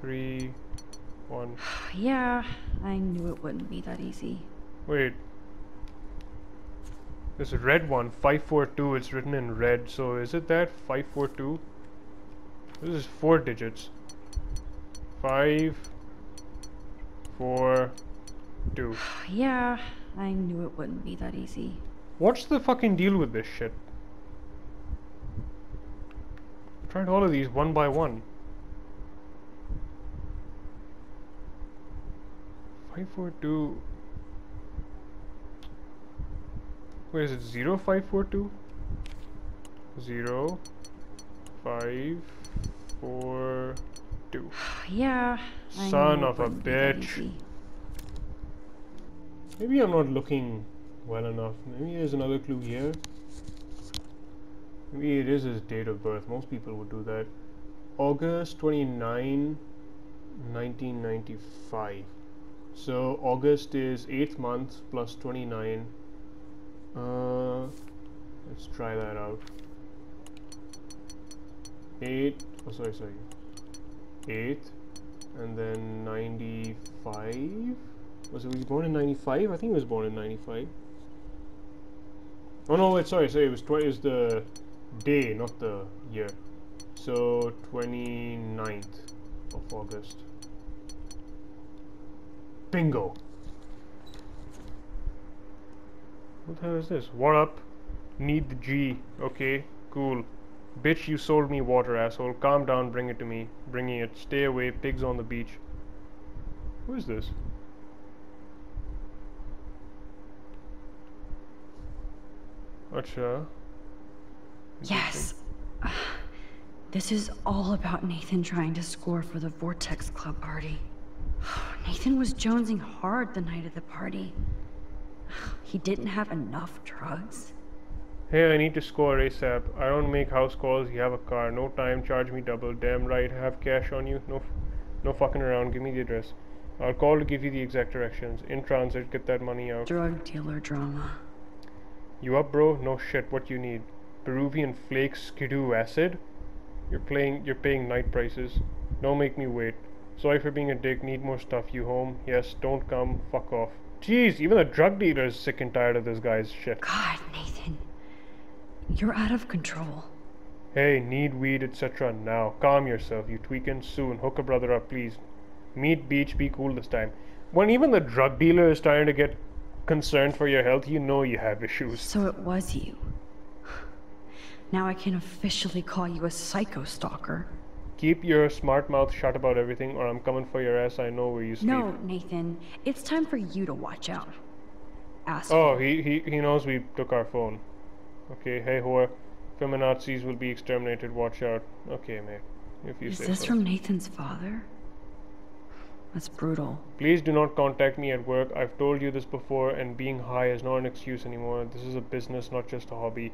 S1: three, one.
S2: Yeah, I knew it wouldn't be that easy.
S1: Wait. There's a red one, 542, it's written in red, so is it that? 542? This is four digits. Five, four, two.
S2: Yeah, I knew it wouldn't be that easy.
S1: What's the fucking deal with this shit? Tried all of these one by one. Five, four, two. Wait, is it zero five four two? Zero, five, four, two.
S2: Yeah,
S1: Son of a
S2: wouldn't be that
S1: bitch.
S2: easy.
S1: Maybe I'm not looking well enough. Maybe there's another clue here. Maybe it is his date of birth. Most people would do that. August 29, 1995. So August is 8th month plus 29. Uh, let's try that out. 8, oh sorry, sorry. 8, and then 95. Was it was born in 95? I think he was born in 95. Oh no, wait, sorry, sorry, it was, tw- it the day, not the year. So 29th of August. Bingo! What the hell is this? What up? Need the G. Okay, cool. Bitch, you sold me water, asshole. Calm down, bring it to me. Bringing it. Stay away, pigs on the beach. Who is this? Acha.
S2: Yes. This is all about Nathan trying to score for the Vortex Club party. Nathan was jonesing hard the night of the party. He didn't have enough drugs.
S1: Hey, I need to score ASAP. I don't make house calls. You have a car. No time. Charge me double. Damn right. Have cash on you. No, f- no fucking around. Give me the address. I'll call to give you the exact directions. In transit. Get that money out.
S2: Drug dealer drama.
S1: You up, bro? No shit. What you need? Peruvian flakes, skidoo acid. You're playing. You're paying night prices. Don't make me wait. Sorry for being a dick. Need more stuff. You home? Yes. Don't come. Fuck off. Jeez, even the drug dealer is sick and tired of this guy's shit.
S2: God, Nathan. You're out of control.
S1: Hey, need weed, etc. Now. Calm yourself. You tweaking? Soon. Hook a brother up, please. Meet beach. Be cool this time. When even the drug dealer is starting to get concerned for your health, you know you have issues.
S2: So it was you. Now I can officially call you a psycho stalker.
S1: Keep your smart mouth shut about everything, or I'm coming for your ass. I know where you sleep.
S2: No, Nathan. It's time for you to watch out. Asshole.
S1: Oh, he, he, he knows we took our phone. Okay, hey whore. Feminazis will be exterminated. Watch out. Okay, mate. If you
S2: Is
S1: say
S2: this
S1: so.
S2: from Nathan's father? That's brutal.
S1: Please do not contact me at work. I've told you this before, and being high is not an excuse anymore. This is a business, not just a hobby.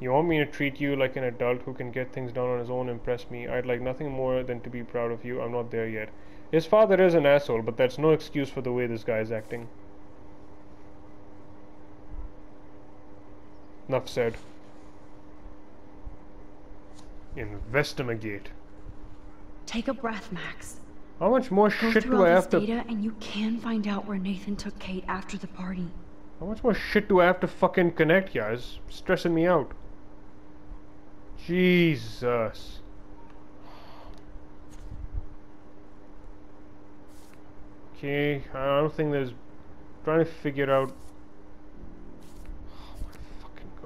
S1: You want me to treat you like an adult who can get things done on his own, impress me. I'd like nothing more than to be proud of you. I'm not there yet. His father is an asshole, but that's no excuse for the way this guy is acting. Enough said. Investigate.
S2: Take a breath, Max.
S1: How much more
S2: Go
S1: shit do I have to
S2: data and you can find out where Nathan took Kate after the party.
S1: How much more shit do I have to fucking connect? It's stressing me out. Jesus. Okay, I don't think there's... trying to figure out...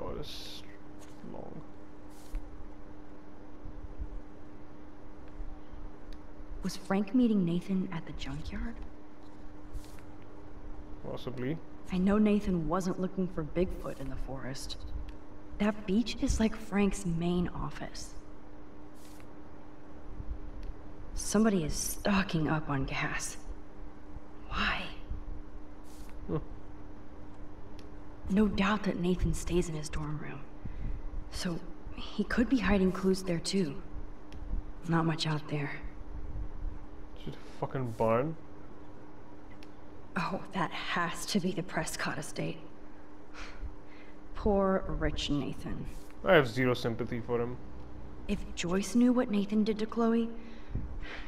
S1: God, it's long.
S2: Was Frank meeting Nathan at the junkyard?
S1: Possibly.
S2: I know Nathan wasn't looking for Bigfoot in the forest. That beach is like Frank's main office. Somebody is stocking up on gas. Why?
S1: Hmm.
S2: No doubt that Nathan stays in his dorm room. So he could be hiding clues there too. Not much out there.
S1: Just a fucking barn.
S2: Oh, that has to be the Prescott estate. Poor rich Nathan.
S1: I have zero sympathy for him.
S2: If Joyce knew what Nathan did to Chloe,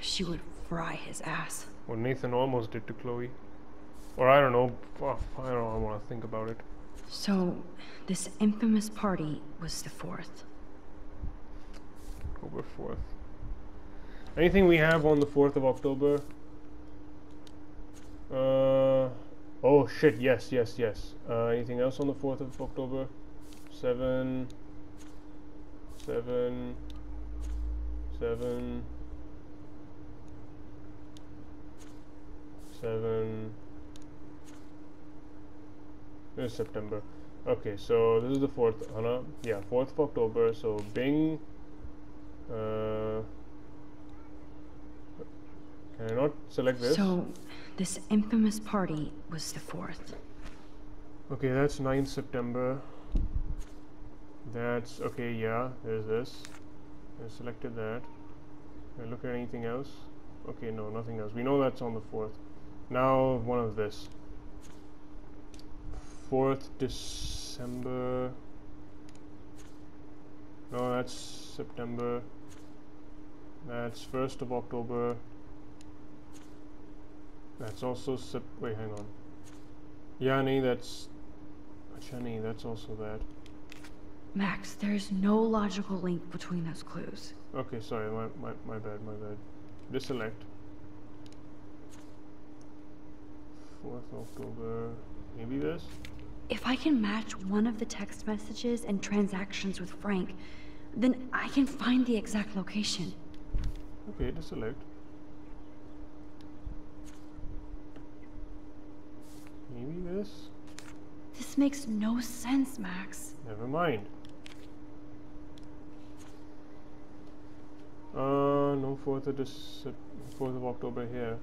S2: she would fry his ass.
S1: What Nathan almost did to Chloe. Or I don't know. I don't I want to think about it.
S2: So, this infamous party was the 4th.
S1: October 4th. Anything we have on the 4th of October? Uh, oh shit, yes, yes, yes. Uh, anything else on the 4th of October? 7, 7, 7, 7. This is September. Okay, so this is the 4th, Hannah. Yeah, 4th of October. So Bing. Uh, can I not select this?
S2: So, this infamous party was the 4th.
S1: Okay, that's 9th September. That's okay, yeah, there's this. I selected that. Can I look at anything else? Okay, no, nothing else. We know that's on the 4th. Now, one of this. 4th December. No, that's September. That's 1st of October. That's also Sep. Wait, hang on. Yani, that's. Chani, that's also that.
S2: Max, there's no logical link between those clues.
S1: Okay, sorry, my, my, my bad, my bad. Deselect. 4th October. Maybe this?
S2: If I can match one of the text messages and transactions with Frank, then I can find the exact location.
S1: Okay, deselect. Maybe this?
S2: This makes no sense, Max.
S1: Never mind. Uh, no 4th of, Dece- 4th of October here.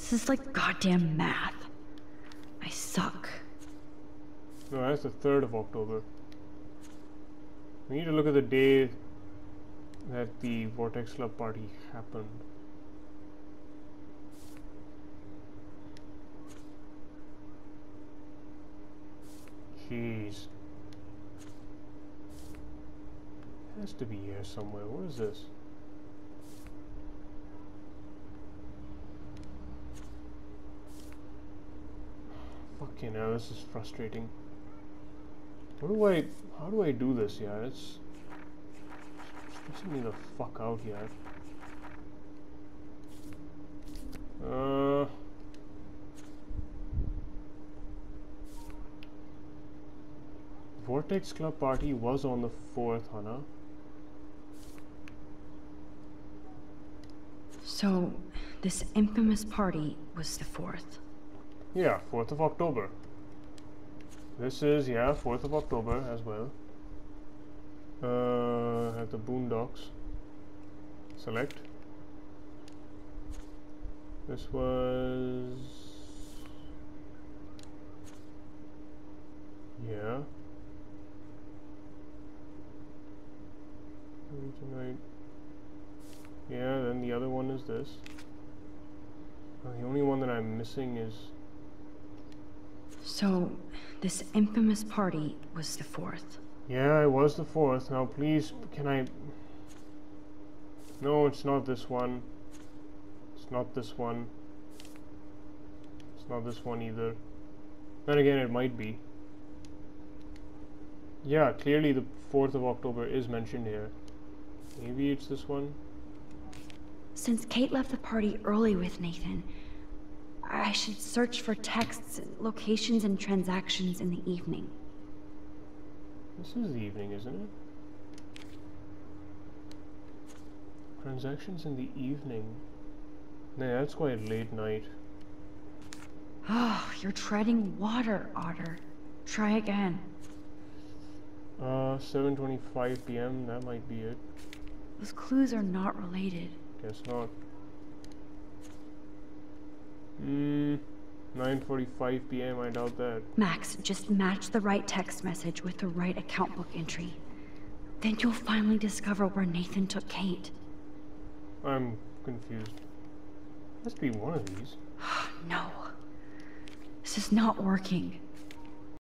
S2: This is like goddamn math. I suck.
S1: No, that's the 3rd of October. We need to look at the day that the Vortex Club party happened. Jeez. has to be here somewhere. What is this? Fucking hell, this is frustrating. How do I, how do I do this, yeah? It's stressing me the fuck out here. Uh... Vortex Club party was on the 4th, Hannah.
S2: So, this infamous party was the 4th.
S1: Yeah, 4th of October. This is, yeah, 4th of October as well. Uh, at the Boondocks. Select. This was... Yeah. Tonight. Yeah, then the other one is this. Uh, the only one that I'm missing is
S2: So, this infamous party was the 4th.
S1: Yeah, it was the fourth. Now, please, can I... No, it's not this one. It's not this one. It's not this one either. Then again, it might be. Yeah, clearly the 4th of October is mentioned here. Maybe it's this one?
S2: Since Kate left the party early with Nathan, I should search for texts, locations, and transactions in the evening.
S1: This is the evening, isn't it? Transactions in the evening. Nah, that's quite late night.
S2: Oh, you're treading water, Otter. Try again.
S1: Uh, 7.25 p.m., that might be it.
S2: Those clues are not related.
S1: Guess not. Hmm, 9.45 p.m., I doubt that.
S2: Max, just match the right text message with the right account book entry. Then you'll finally discover where Nathan took Kate.
S1: I'm confused. Must be one of these.
S2: No. This is not working.